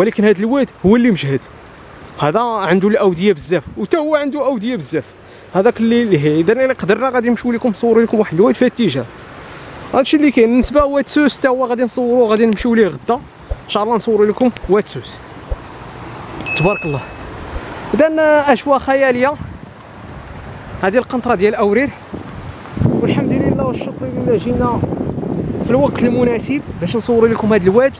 ولكن هذا الواد هو اللي مجهد. هذا عنده الأودية بزاف وتا هو عنده أودية بزاف. هذاك اللي إذا الا قدرنا غادي نمشيو لكم نصوروا لكم واحد الواد في هذا الاتجاه. هادشي اللي كاين بالنسبة واد سوس حتى هو غادي نصوروا غادي نمشيو ليه غدا. إن شاء الله نصوروا لكم واد سوس تبارك الله. اذا أشواء خيالية. هذه القنطرة ديال اورير والحمد لله والشكر لله جينا في الوقت المناسب باش نصور لكم هذا الواد.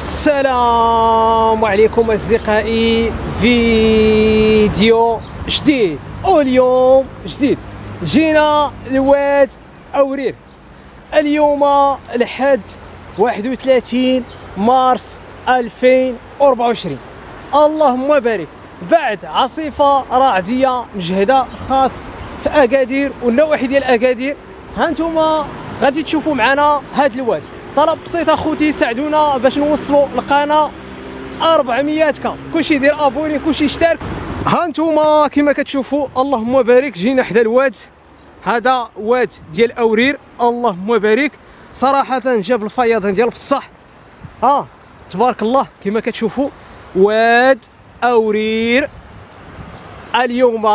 السلام عليكم أصدقائي. فيديو جديد. واليوم جديد. جينا لواد أورير. اليوم لحد 31 مارس 2024 اللهم بارك. بعد عاصفة رعديه مجهدة خاص في أكادير والنواحي ديال اكادير ها أنتم غادي تشوفوا معنا هاد الواد طلب بسيط أخوتي ساعدونا باش نوصلوا القناه 400 كا كلشي يدير أبوني كلشي يشترك. ها أنتم كما كتشوفوا اللهم بارك. جينا حدا الواد. هذا واد ديال أورير. اللهم بارك. صراحة جاب الفيضان ديال بصح. ها تبارك الله كما كتشوفوا واد أورير. اليوم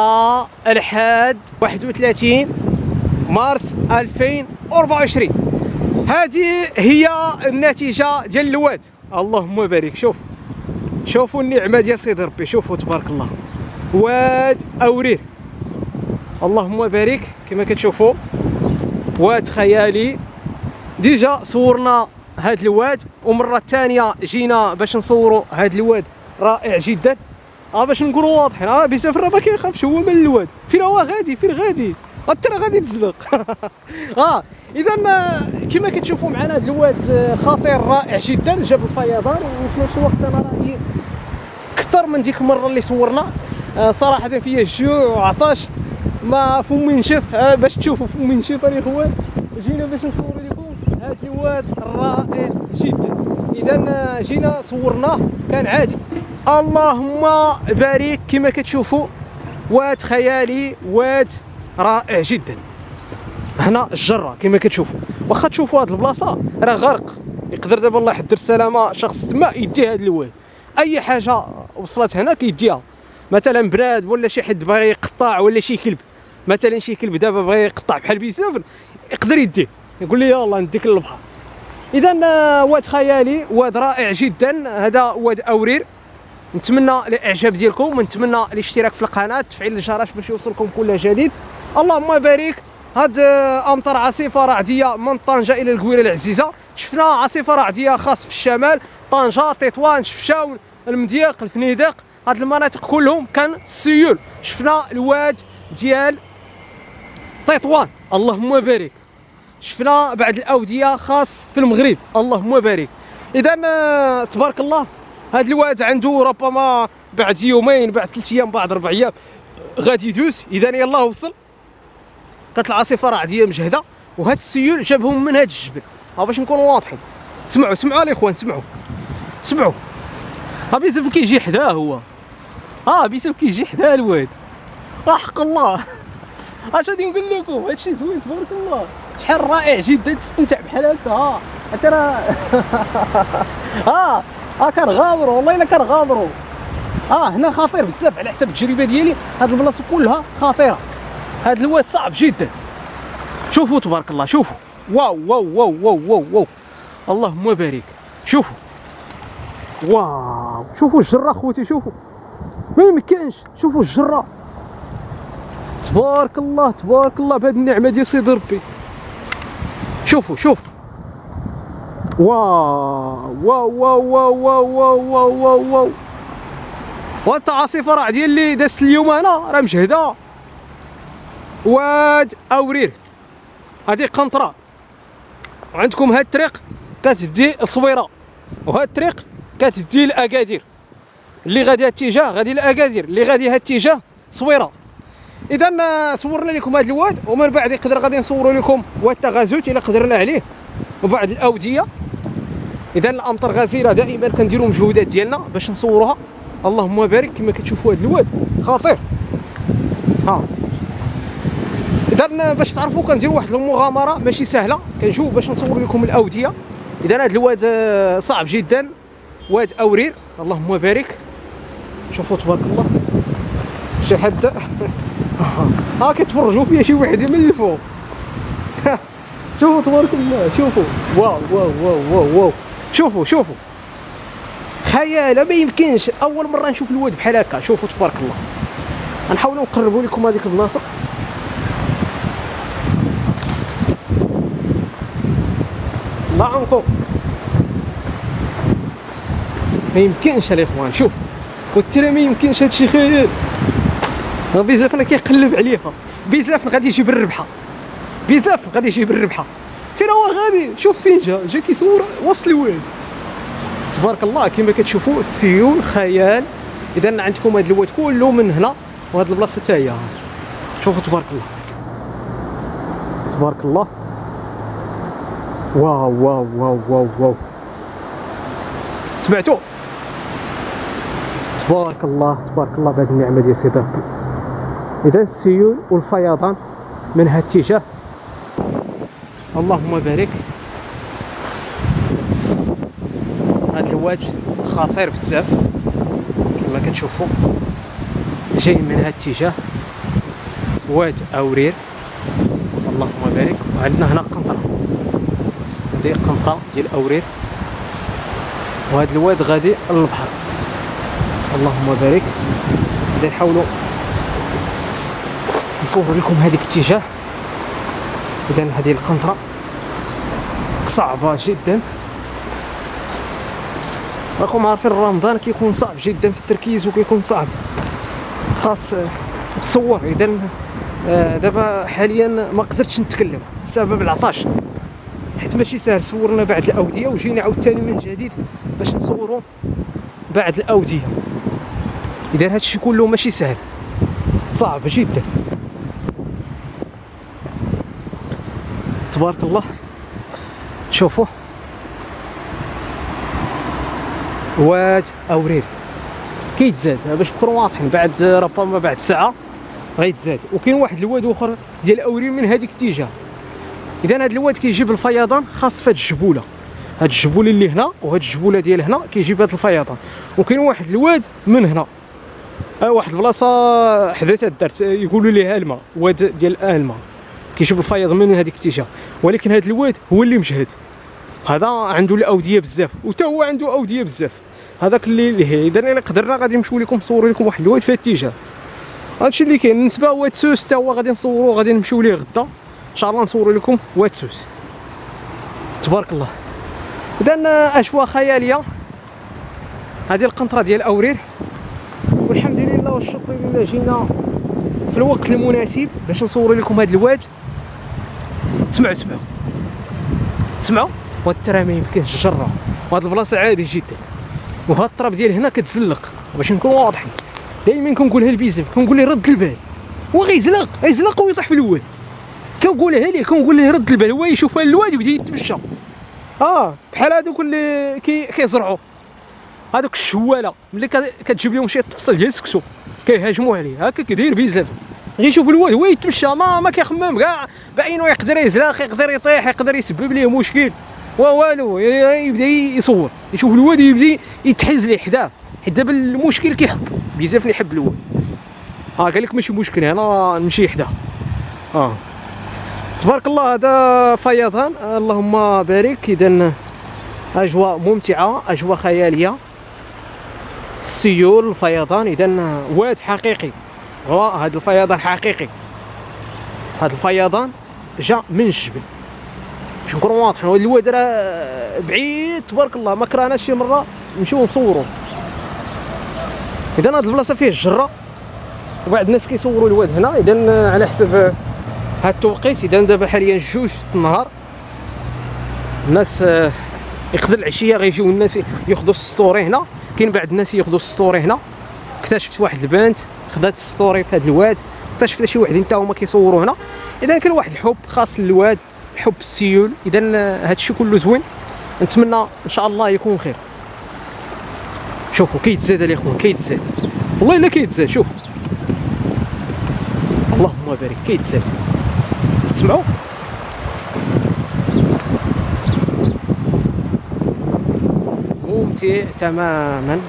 الحد 31 مارس 2024 هذه هي النتيجة ديال الواد. اللهم بارك. شوف شوفوا النعمة ديال سيدي ربي. شوفوا تبارك الله. واد أورير. اللهم بارك. كما كتشوفوا واد خيالي. déjà صورنا هاد الواد ومرة ثانية جينا باش نصوروا هاد الواد. رائع جدا. آه باش نكونوا واضحين. آه بيسافر راه ما كيخافش هو من الواد؟ فين هو غادي؟ فين غادي؟ انت راه غادي تزلق. آه إذا كما كتشوفوا معنا هذا الواد خطير رائع جدا جاب الفيضان وفي نفس الوقت أنا رأيي أكثر من ديك المره اللي صورنا. آه صراحة فيا الجوع وعطشت ما فمي نشف آه باش تشوفوا فمي نشف الاخوان جينا باش نصور لكم. هذا الواد رائع جدا. إذا جينا صورناه كان عادي اللهم بارك كما كتشوفوا. واد خيالي واد رائع جدا. هنا الجرة كما كتشوفوا. واخا تشوفوا هاد البلاصة راه غرق. يقدر دابا الله يحضر السلامة شخص تما يدي هاد الواد. أي حاجة وصلت هناك يديها مثلا براد ولا شي حد باغي يقطع ولا شي كلب. مثلا شي كلب دابا بغى يقطع بحال بيسافر يقدر يديه. يقول لي يلاه نديك للبحر. اذا واد خيالي واد رائع جدا. هذا واد أورير. نتمنى الاعجاب ديالكم ونتمنى الاشتراك في القناة تفعيل الجرس باش يوصلكم كل جديد. اللهم بارك. هاد أمطار عاصفة رعدية من طنجة إلى القويره العزيزة. شفنا عاصفة رعدية خاص في الشمال طنجة تطوان شفشاون المضيق الفنيدق. هاد المناطق كلهم كان سيول. شفنا الواد ديال تطوان. اللهم بارك. شفنا بعد الأودية خاص في المغرب. اللهم بارك. اذا تبارك الله هذا الواد عنده ربما بعد يومين بعد ثلاث أيام بعد أربع أيام غادي يدوز. اذا يلاه وصل. كانت العاصفه رعديه مجهدة وهذا السيول جابهم من هذا الجبل. ها باش نكونوا واضحين. سمعوا سمعوا الاخوان سمعوا. سمعوا. ها بيسف كيجي حداه هو. ها بيسف كيجي حداه الواد. حق الله. اش غادي نقول لكم؟ هادشي زوين تبارك الله. شحال رائع جدا تستمتع بحال هكا ها. انت راه. ها ها كنغامروا. والله الا كنغامروا. آه هنا خطير بزاف على حسب التجربة ديالي. هاد البلاصة كلها خطيرة. هاد الواد صعب جدا شوفوا تبارك الله شوفوا واو واو واو واو واو, واو. اللهم بارك شوفوا واو شوفوا الجره خوتي شوفوا ما يمكنش شوفوا الجره تبارك الله تبارك الله بهذه النعمه ديال سيدي ربي شوفوا شوفوا واو واو واو واو واو واو واو واو واو وانت عاصفه راه ديال اللي دازت اليوم أنا راه مجهده واد اورير هذه قنطرة. وعندكم هاد الطريق كتدي الصويرة وهاد الطريق كتدي لاكادير اللي غادي اتجاه غادي لاكادير اللي غادي هاد الاتجاه صويرة. اذا صورنا لكم هذا الواد ومن بعد يقدر غادي نصوروا لكم واد تغازوت إلا قدرنا عليه. وبعد الأودية. اذا الأمطار غزيرة دائما كنديروا مجهودات ديالنا باش نصوروها. اللهم بارك كما كتشوفوا هذا الواد. خطير. ها. اذا باش تعرفوا كنديروا واحد المغامرة ماشي سهلة. كنجيو باش نصور لكم الأودية. اذا هذا الواد صعب جدا. واد أورير. اللهم بارك. شوفوا تبارك الله. شي حد ها كتفرجوا فيا شي واحد من الفوق شوفوا تبارك الله. شوفوا. واو واو واو واو واو. شوفوا شوفوا. خيالة ما يمكنش. أول مرة نشوف الواد بحال هكا. شوفوا تبارك الله. غنحاولوا نقربوا لكم هذيك البلاصه عنكم. ما يمكنش الاخوان شوف له ما يمكنش هادشي خيال بزاف كيقلب عليها. بزاف غادي يجيب الربحة. بزاف غادي يجيب الربحة. فين هو غادي؟ شوف فين جا. جا كيصور وسط الواد تبارك الله كما كتشوفوا السيول خيال. إذا عندكم هذا الواد كله من هنا وهاد البلاصة حتى هي. شوفوا تبارك الله. تبارك الله. واو واو واو واو واو. سمعتوا؟ تبارك الله تبارك الله بهذه النعمة ديال سيدي ربي. إذا السيول والفيضان من هذا الاتجاه. اللهم بارك. هذا الواد خطير بزاف. كما كتشوفوا جاي من هذا الاتجاه. واد أورير. اللهم بارك. وعندنا هنا قنطرة. هذه قنطرة ديال أورير. وهذا الواد غادي للبحر. اللهم بارك. غادي نحاولوا نصور لكم هذيك الاتجاه. اذا هذه القنطرة صعبة جدا. راكم عارفين رمضان كيكون صعب جدا في التركيز وكيكون صعب. خاص تصور. اذا آه، دابا حاليا ما قدرتش نتكلم. السبب العطاش. حيت ماشي سهل صورنا بعد الأودية وجينا عاوتاني من جديد باش نصوروا بعد الأودية. إذا هادشي كله ماشي سهل صعب جدا. تبارك الله. شوفوا واد أوريل. كيتزاد باش نكونوا واضحين بعد ربما بعد ساعة غيتزاد وكاين واحد الواد آخر ديال أوريل من هذيك الاتجاه. اذا هذا الواد كيجيب الفيضان خاص في الجبولة. هاد الجبولة اللي هنا وهاد الجبولة ديال هنا كيجيب هاد الفيضان. وكاين واحد الواد من هنا. آه واحد البلاصة حداث الدرت يقولوا ليها الماء واد ديال الماء كيجيب الفيض من هذيك الاتجاه. ولكن هاد الواد هو اللي مجهد. هذا عنده الأودية بزاف. وتا هو عنده أودية بزاف. هذاك اللي اذا إلا قدرنا غادي نمشيو لكم نصوروا لكم واحد الواد في الاتجاه. هادشي اللي كاين. بالنسبة واد سوس حتى هو غادي نصوروا غادي نمشيو ليه غدا. إن شاء الله نصوروا لكم واد سوس تبارك الله. اذا أجواء خيالية. هذه القنطرة ديال اورير والحمد لله والشكر لله جينا في الوقت المناسب باش نصور لكم هذا الواد. سمعوا سمعوا سمعوا وهاد ما يمكنش جرة. وهاد البلاصه عادي جدا. وهاد الطراب ديال هنا كتزلق. باش نكونوا واضحين. دائما كنقولها لبيزم كنقول له رد البال. هو غيزلق غيزلق ويطيح في الواد كنقولها ليه كنقول ليه رد البال هو يشوف الواد ويبدأ يتمشى. آه بحال هذوك اللي كي كيزرعوا. هذوك الشوالة ملي كتجيب لهم شي طفصل ديال السكسو كيهاجموا عليه. هكا كيدير بزاف. غير يشوف الواد هو يتمشى ما ما كيخمم كاع بعينو يقدر يزلق يقدر يطيح يقدر يسبب ليه مشكل. والو يبدأ يصور. يشوف الواد يبدأ يتحز ليه حداه. حيت دابا المشكل كيحب بزاف اللي يحب الواد ها قال لك ماشي مشكل أنا نمشي حداه. آه. تبارك الله هذا فيضان. اللهم بارك. اذا أجواء ممتعة أجواء خيالية. السيول الفيضان. اذا واد حقيقي. هذا الفيضان حقيقي. هذا الفيضان جا من الجبل. باش نكونوا واضحين هذا الواد راه بعيد. تبارك الله ما كرهناش شي مرة. نمشيو نصوروا اذا هذه البلاصة فيه الجره وبعض الناس كيصوروا الواد هنا. اذا على حسب هاد التوقيت إذا دابا حاليا جوج النهار الناس آه، يقدر العشية غيجيو الناس ياخذوا السطوري هنا. كاين بعض الناس ياخذوا السطوري هنا. اكتشفت واحد البنت خدات السطوري في هذا الواد. اكتشفنا شي وحدين حتى هما كيصوروا هنا. إذا كان واحد الحب خاص للواد حب السيول. إذا هذا الشيء كله زوين. نتمنى إن شاء الله يكون خير. شوفوا كيتزاد الاخوان كيتزاد. والله إلا كيتزاد شوف اللهم بارك كيتزاد. سمعوا ممتع تماما.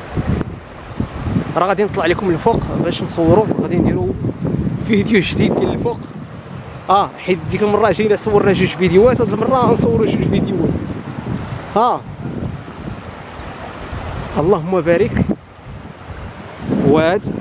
راه غادي نطلع لكم الفوق باش نصوروا غادي نديروا فيديو جديد ديال الفوق. آه حيت ديك المرة جينا صورنا جوج فيديوهات هاد المرة غنصوروا جوج فيديوهات. ها اللهم بارك. واد.